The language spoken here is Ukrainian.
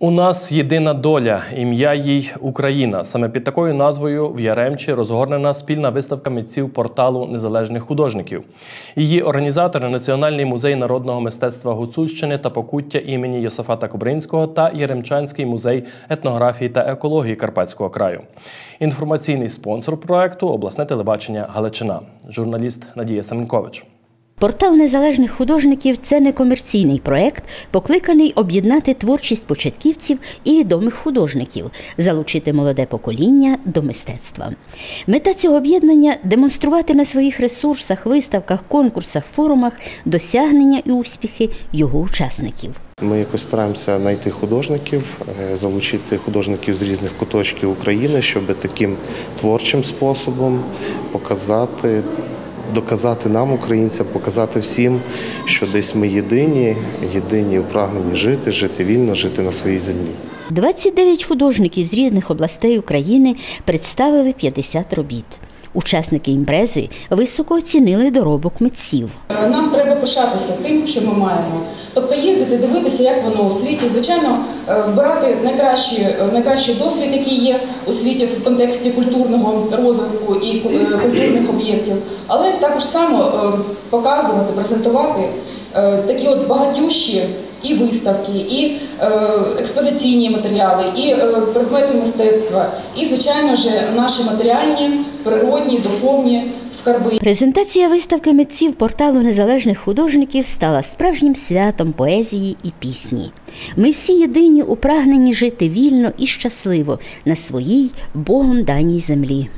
У нас єдина доля, ім'я їй Україна. Саме під такою назвою в Яремчі розгорнена спільна виставка митців порталу незалежних художників. Її організатори Національний музей народного мистецтва Гуцульщини та Покуття імені Йосифата Кобринського та Яремчанський музей етнографії та екології Карпатського краю. Інформаційний спонсор проекту обласне телебачення Галичина. Журналіст Надія Семенкович. Портал незалежних художників це некомерційний проект, покликаний об'єднати творчість початківців і відомих художників, залучити молоде покоління до мистецтва. Мета цього об'єднання демонструвати на своїх ресурсах, виставках, конкурсах, форумах досягнення і успіхи його учасників. Ми якось стараємося знайти художників, е, залучити художників з різних куточків України, щоб таким творчим способом показати, доказати нам, українцям, показати всім, що десь ми єдині, єдині у прагненні жити, жити вільно, жити на своїй землі. 29 художників з різних областей України представили 50 робіт. Учасники імпрези високо оцінили доробок митців. Нам треба пишатися тим, що ми маємо. Тобто їздити, дивитися, як воно у світі. Звичайно, е, брати найкращий, найкращий досвід, який є у світі в контексті культурного розвитку і е, культурних об'єктів, але також само е, показувати, презентувати такі от багатющі і виставки, і експозиційні матеріали, і предмети мистецтва, і, звичайно ж, наші матеріальні, природні, духовні скарби. Презентація виставки митців порталу незалежних художників стала справжнім святом поезії і пісні. Ми всі єдині у прагненні жити вільно і щасливо на своїй Богом даній землі.